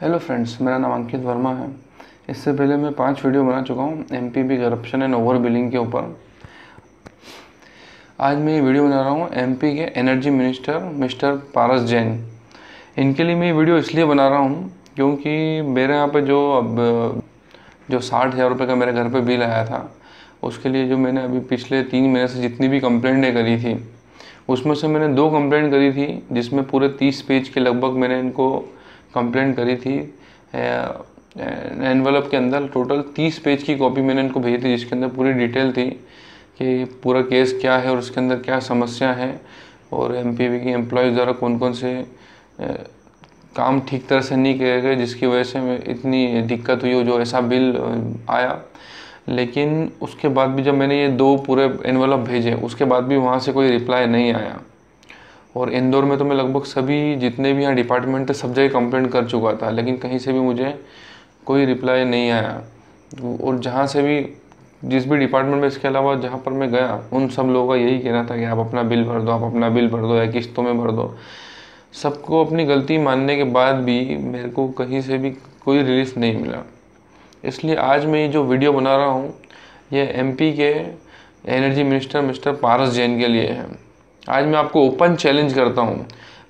Hello friends मेरा नाम अंकित वर्मा है। इससे पहले मैं पाँच वीडियो बना चुका हूँ M corruption and over billing के ऊपर। आज मैं ये वीडियो बना रहा हूँ एम के energy minister mister Paras Jain. इनके लिए मैं ये वीडियो इसलिए बना रहा हूँ, क्योंकि मेरे यहाँ पे जो अब, जो साठ हज़ार रुपये का मेरे घर पे बिल आया था, उसके लिए जो मैंने अभी पिछले तीन महीने से जितनी भी कंप्लेंटें करी थी, उसमें से मैंने दो कंप्लेंट करी थी, जिसमें पूरे तीस पेज के लगभग मैंने इनको कंप्लेंट करी थी एनवलप के अंदर टोटल तीस पेज की कॉपी मैंने इनको भेजी थी, जिसके अंदर पूरी डिटेल थी कि पूरा केस क्या है और उसके अंदर क्या समस्या है और एम की एम्प्लॉयज़ द्वारा कौन कौन से काम ठीक तरह से नहीं किए गए, जिसकी वजह से इतनी दिक्कत हुई जो ऐसा बिल आया। लेकिन उसके बाद भी जब मैंने ये दो पूरे एनवलप भेजे, उसके बाद भी वहाँ से कोई रिप्लाई नहीं आया। और इंदौर में तो मैं लगभग सभी जितने भी यहाँ डिपार्टमेंट थे, सब जगह कंप्लेंट कर चुका था, लेकिन कहीं से भी मुझे कोई रिप्लाई नहीं आया। और जहाँ से भी, जिस भी डिपार्टमेंट में इसके अलावा जहाँ पर मैं गया, उन सब लोगों का यही कहना था कि आप अपना बिल भर दो, आप अपना बिल भर दो, या किस्तों में भर दो। सबको अपनी गलती मानने के बाद भी मेरे को कहीं से भी कोई रिलीफ नहीं मिला। इसलिए आज मैं ये जो वीडियो बना रहा हूँ, ये एमपी के energy minister mister Paras Jain के लिए है। आज मैं आपको ओपन चैलेंज करता हूँ।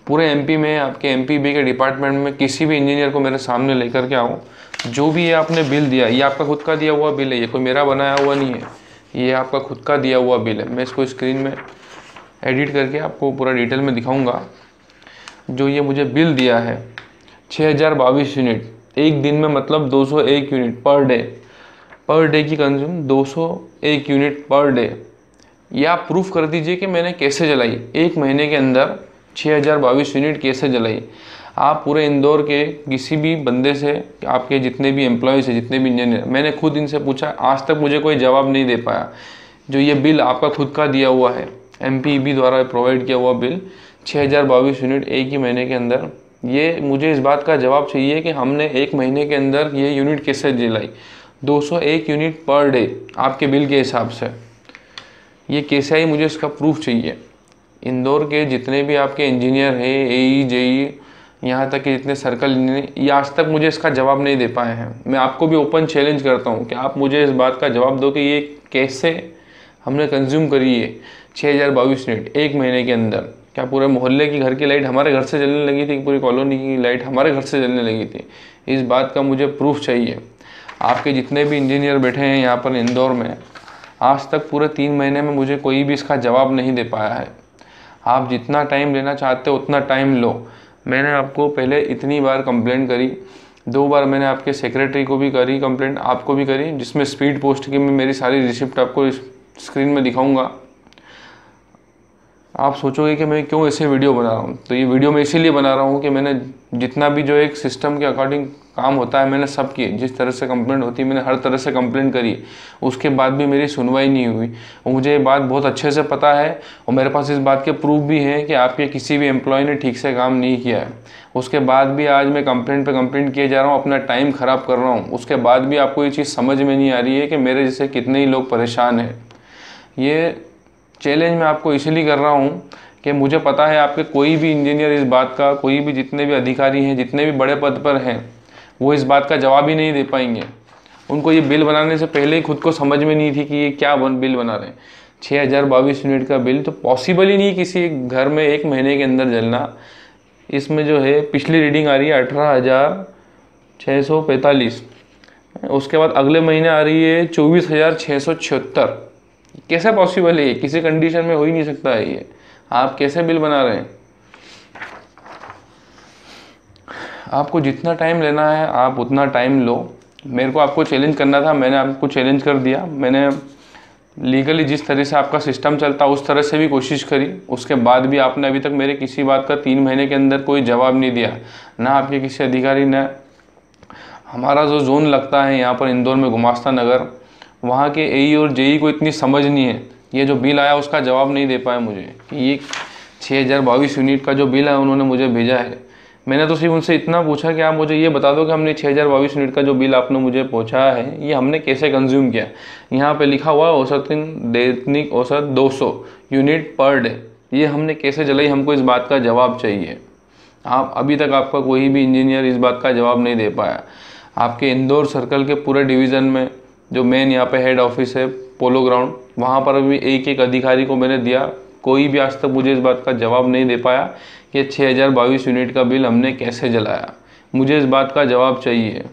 पूरे एमपी में, आपके एमपी के डिपार्टमेंट में किसी भी इंजीनियर को मेरे सामने लेकर के आओ। जो भी ये आपने बिल दिया, ये आपका खुद का दिया हुआ बिल है, ये कोई मेरा बनाया हुआ नहीं है। ये आपका खुद का दिया हुआ बिल है। मैं इसको स्क्रीन में एडिट करके आपको पूरा डिटेल में दिखाऊँगा। जो ये मुझे बिल दिया है छः हज़ार बाईस यूनिट एक दिन में मतलब 201 unit per day per day की कंज्यूम 201 यूनिट पर डे या आप प्रूफ कर दीजिए कि मैंने कैसे जलाई। एक महीने के अंदर छः हज़ार बाईस यूनिट कैसे जलाई। आप पूरे इंदौर के किसी भी बंदे से, आपके जितने भी एम्प्लॉयज़ हैं, जितने भी इंजीनियर मैंने खुद इनसे पूछा, आज तक मुझे कोई जवाब नहीं दे पाया। जो ये बिल आपका खुद का दिया हुआ है एम द्वारा प्रोवाइड किया हुआ बिल छः हज़ार बाईस यूनिट एक ही महीने के अंदर। ये मुझे इस बात का जवाब चाहिए कि हमने एक महीने के अंदर ये यूनिट कैसे जलाई। 201 यूनिट पर डे आपके बिल के हिसाब से। ये कैसे आई मुझे इसका प्रूफ चाहिए। इंदौर के जितने भी आपके इंजीनियर हैं ए ई जे ई यहाँ तक कि जितने सर्कल इंजीनियर ये आज तक मुझे इसका जवाब नहीं दे पाए हैं। मैं आपको भी ओपन चैलेंज करता हूँ कि आप मुझे इस बात का जवाब दो कि ये कैसे हमने कंज्यूम करी है छः हज़ार बाईस यूनिट एक महीने के अंदर। क्या पूरे मोहल्ले की घर की लाइट हमारे घर से जलने लगी थी? पूरी कॉलोनी की लाइट हमारे घर से जलने लगी थी। इस बात का मुझे प्रूफ चाहिए। आपके जितने भी इंजीनियर बैठे हैं यहाँ पर इंदौर में आज तक पूरे तीन महीने में मुझे कोई भी इसका जवाब नहीं दे पाया है। आप जितना टाइम लेना चाहते हो, उतना टाइम लो। मैंने आपको पहले इतनी बार कंप्लेंट करी। दो बार मैंने आपके सेक्रेटरी को भी करी कंप्लेंट आपको भी करी, जिसमें स्पीड पोस्ट की मैं मेरी सारी रिसिप्ट आपको स्क्रीन में दिखाऊँगा। आप सोचोगे कि मैं क्यों ऐसे वीडियो बना रहा हूँ? तो ये वीडियो मैं इसीलिए बना रहा हूँ कि मैंने जितना भी जो एक सिस्टम के अकॉर्डिंग काम होता है मैंने सब किए। जिस तरह से कंप्लेंट होती है, मैंने हर तरह से कंप्लेंट करी। उसके बाद भी मेरी सुनवाई नहीं हुई। और मुझे ये बात बहुत अच्छे से पता है और मेरे पास इस बात के प्रूफ भी हैं कि आपके किसी भी एम्प्लॉय ने ठीक से काम नहीं किया है। उसके बाद भी आज मैं कंप्लेंट पे कंप्लेंट किए जा रहा हूँ, अपना टाइम ख़राब कर रहा हूँ। उसके बाद भी आपको ये चीज़ समझ में नहीं आ रही है कि मेरे जैसे कितने ही लोग परेशान हैं। ये चैलेंज मैं आपको इसीलिए कर रहा हूँ कि मुझे पता है आपके कोई भी इंजीनियर इस बात का, कोई भी जितने भी अधिकारी हैं, जितने भी बड़े पद पर हैं वो इस बात का जवाब ही नहीं दे पाएँगे। उनको ये बिल बनाने से पहले ही खुद को समझ में नहीं थी कि ये क्या बन बिल बना रहे हैं। छः हज़ार बाईस यूनिट का बिल तो पॉसिबल ही नहीं किसी घर में एक महीने के अंदर जलना। इसमें जो है, पिछली रीडिंग आ रही है अठारह हज़ार छः सौ पैंतालीस। उसके बाद अगले महीने आ रही है चौबीस हज़ार छः सौ छिहत्तर। कैसे पॉसिबल है ये? किसी कंडीशन में हो ही नहीं सकता है ये। आप कैसे बिल बना रहे हैं? आपको जितना टाइम लेना है, आप उतना टाइम लो। मेरे को आपको चैलेंज करना था, मैंने आपको चैलेंज कर दिया। मैंने लीगली जिस तरह से आपका सिस्टम चलता, उस तरह से भी कोशिश करी। उसके बाद भी आपने अभी तक मेरे किसी बात का तीन महीने के अंदर कोई जवाब नहीं दिया। ना आपके किसी अधिकारी ने। हमारा जो जोन लगता है, यहाँ पर इंदौर में गुमास्ता नगर, वहाँ के एई और जेई को इतनी समझ नहीं है। ये जो बिल आया, उसका जवाब नहीं दे पाया मुझे। कि ये छः हज़ार बाईस यूनिट का जो बिल है, उन्होंने मुझे भेजा है। मैंने तो सिर्फ़ उनसे इतना पूछा कि आप मुझे ये बता दो कि हमने छः हज़ार बाईस यूनिट का जो बिल आपने मुझे पहुँचाया है, ये हमने कैसे कंज्यूम किया? यहाँ पे लिखा हुआ औसतन दैनिक औसत 200 यूनिट पर डे। ये हमने कैसे जलाई हमको इस बात का जवाब चाहिए। आप अभी तक आपका कोई भी इंजीनियर इस बात का जवाब नहीं दे पाया। आपके इंदौर सर्कल के पूरे डिवीज़न में जो मेन यहाँ पर हेड ऑफ़िस है पोलो ग्राउंड वहाँ पर भी एक एक अधिकारी को मैंने दिया। कोई भी आज तक मुझे इस बात का जवाब नहीं दे पाया ये छः हज़ार बाईस यूनिट का बिल हमने कैसे जलाया? मुझे इस बात का जवाब चाहिए।